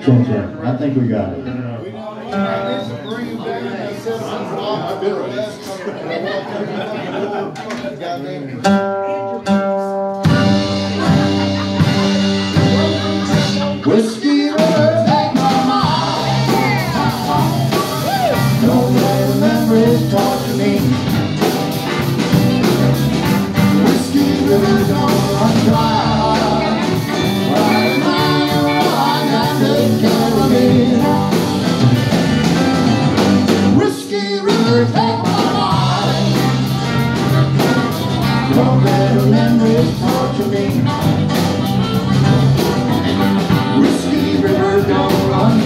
Check, check. I think we got it.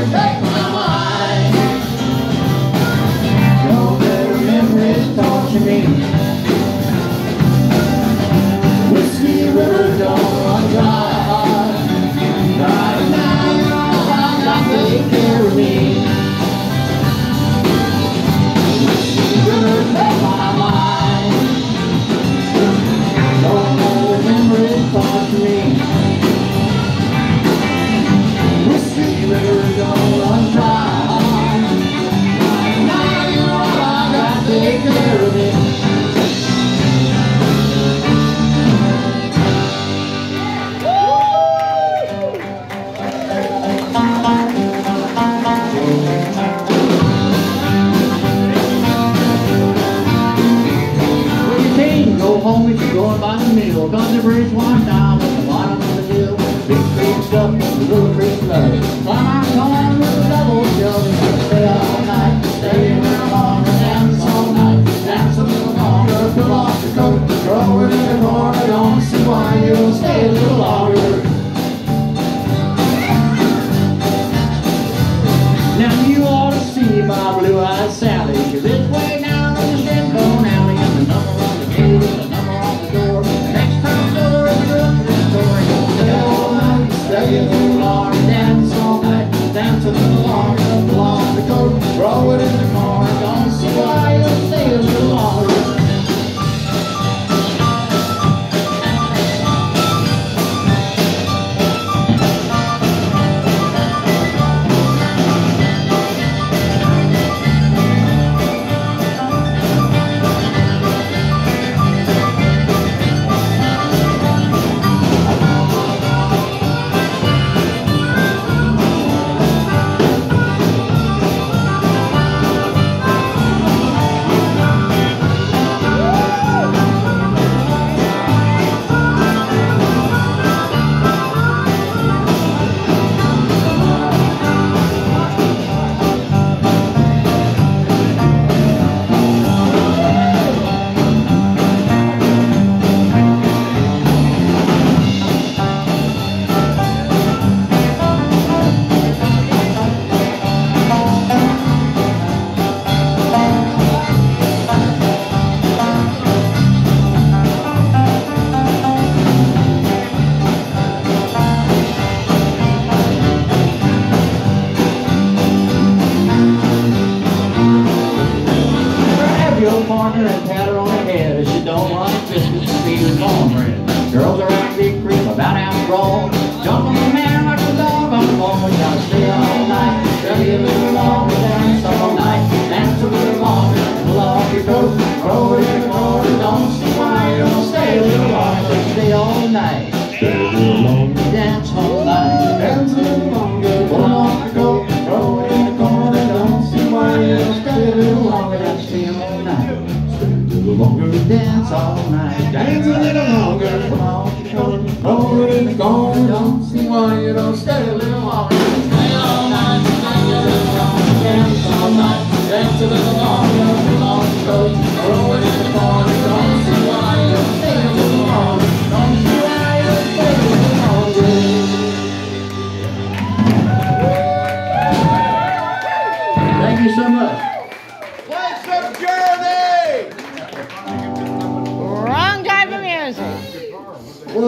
Amen.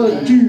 Good.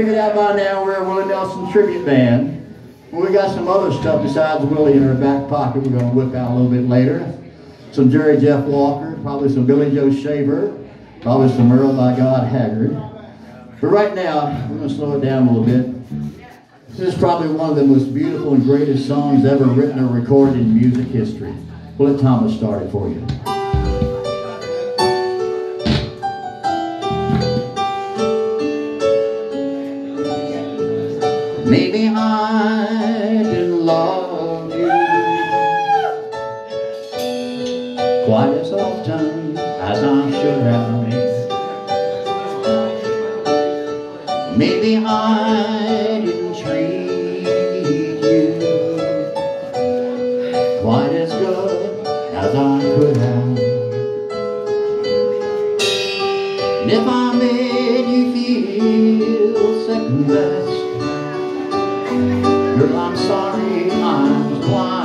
figured out by now we're a Willie Nelson tribute band. We got some other stuff besides Willie in our back pocket we're going to whip out a little bit later. Some Jerry Jeff Walker, probably some Billy Joe Shaver, probably some Merle by God Haggard. But right now, we're going to slow it down a little bit. This is probably one of the most beautiful and greatest songs ever written or recorded in music history. Let Thomas start it for you. Maybe i I'm sorry, I'm blind.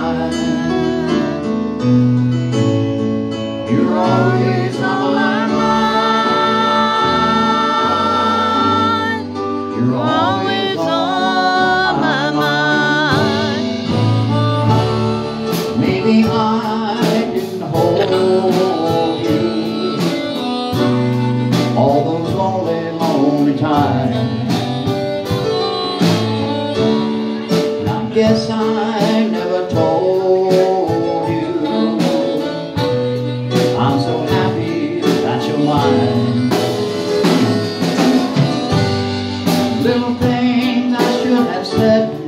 that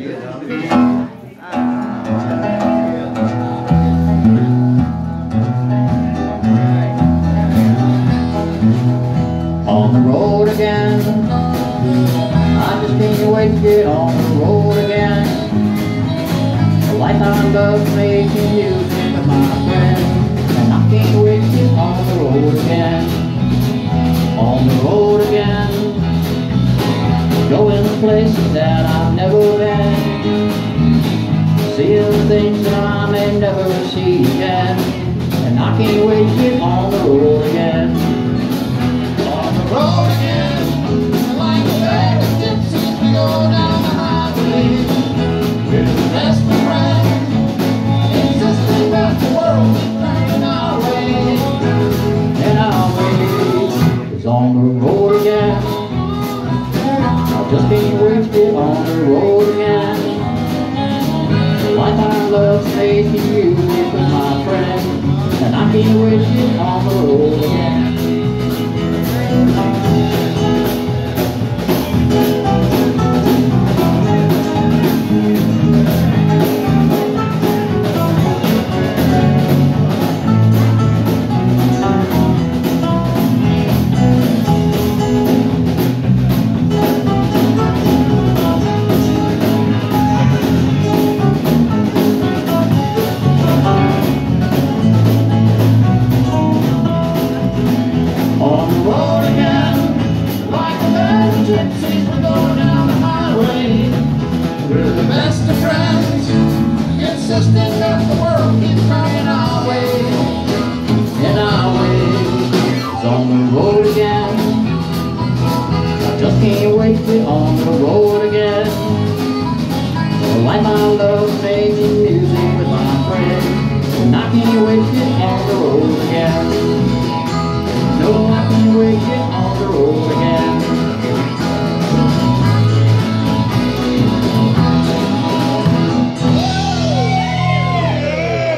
On the road again. I just can't wait to get on the road again. A lifetime love making Going to places that I've never been. Seeing things that I may never see again. And I can't wait to get on the road again.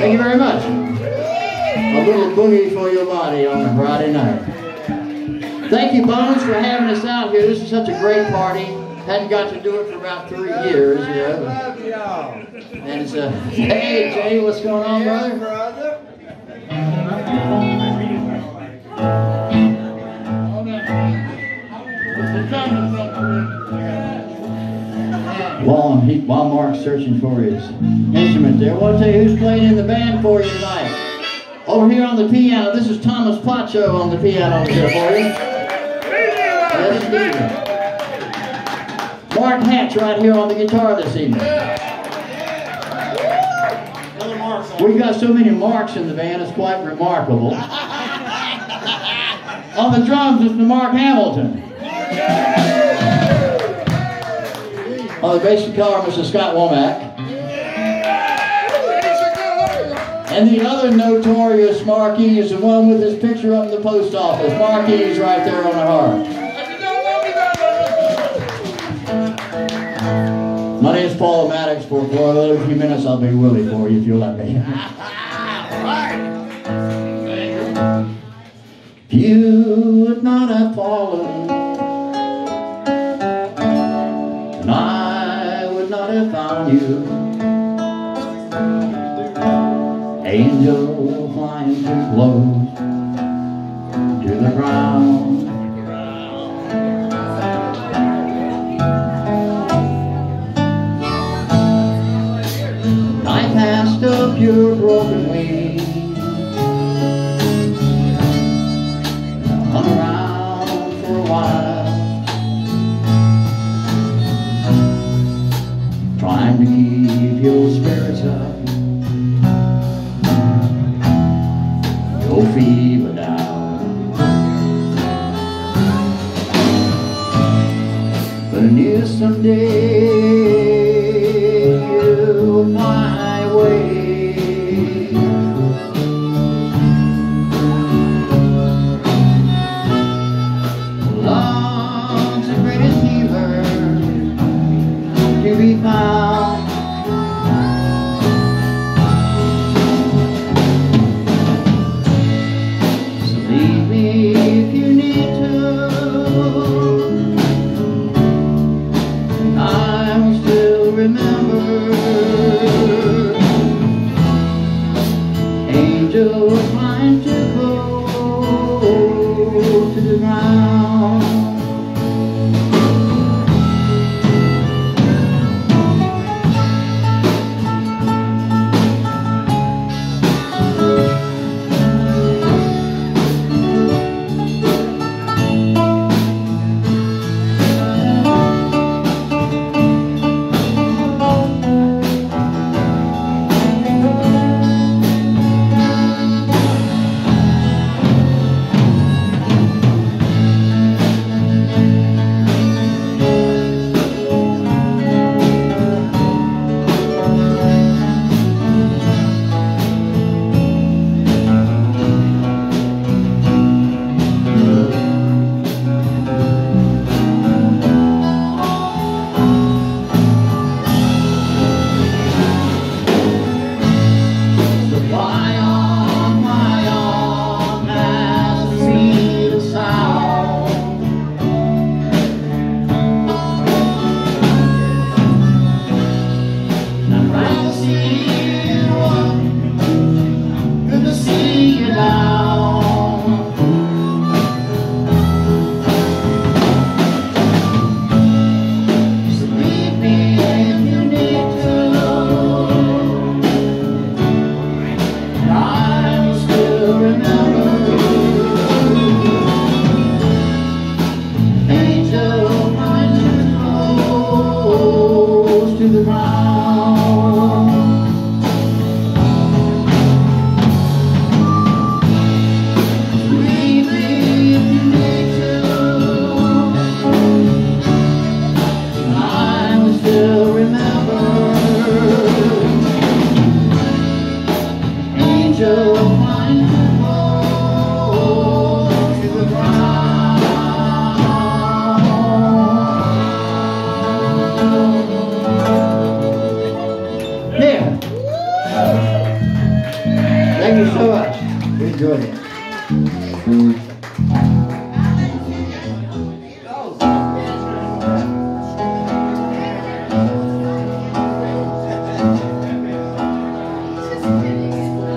Thank you very much. A little boogie for your body on a Friday night. Thank you, Bones, for having us out here. This is such a great party. Hadn't got to do it for about three years, you know. Love y'all. And it's a, hey, Jay, what's going on, Yeah, brother? brother. While, he, while Mark's searching for his instrument there, I want to tell you who's playing in the band for you tonight. Over here on the piano, this is Thomas Pacho on the piano here for you. Yes, indeed. Mark Hatch right here on the guitar this evening. We've got so many Marks in the band, it's quite remarkable. on the drums is Mark Hamilton. On the bass guitar, Mr. Scott Womack. And the other notorious Marquis is the one with his picture up in the post office. Marquis is right there on the heart. My name is Paul Maddox. For, for another few minutes, I'll be Willie for you if you'll let me. You would not have fallen, Angel flying too close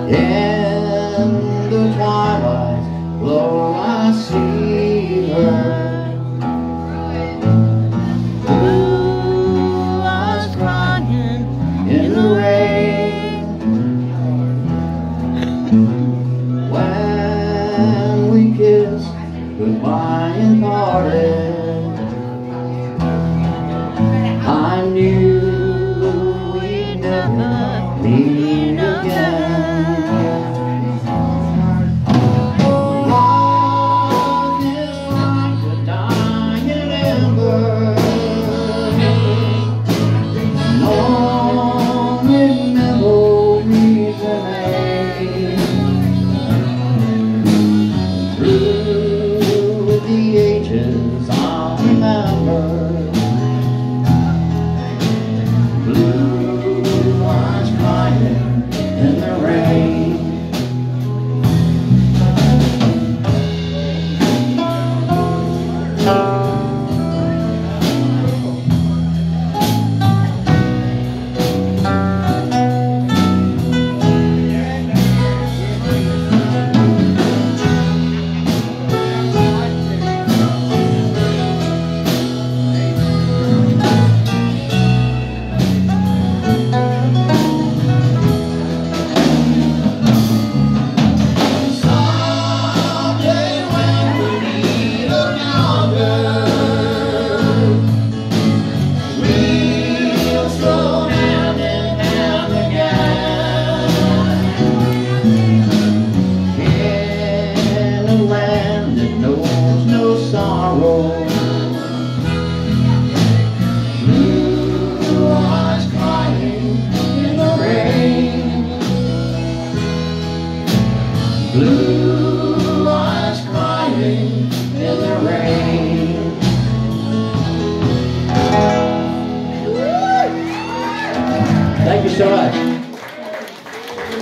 Yeah.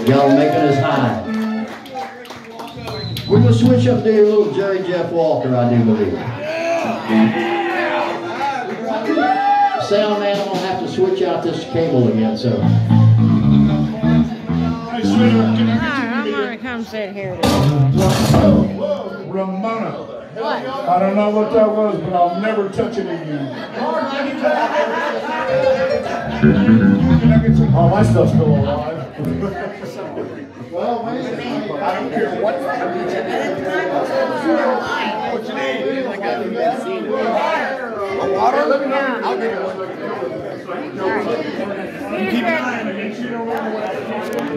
Y'all making us high. We're gonna switch up there a little Jerry Jeff Walker, I do believe. Sound man, I'm gonna have to switch out this cable again, so. Hey, sweetheart, can I Alright, I'm gonna come sit here. Ramona. What? I don't know what that was, but I'll never touch it again. Can I get some? Oh, my stuff's still alive. well, wait a minute. I don't care what. What you need? Water? Let me know. I'll get it. Alright. Keep an eye it. You don't run away.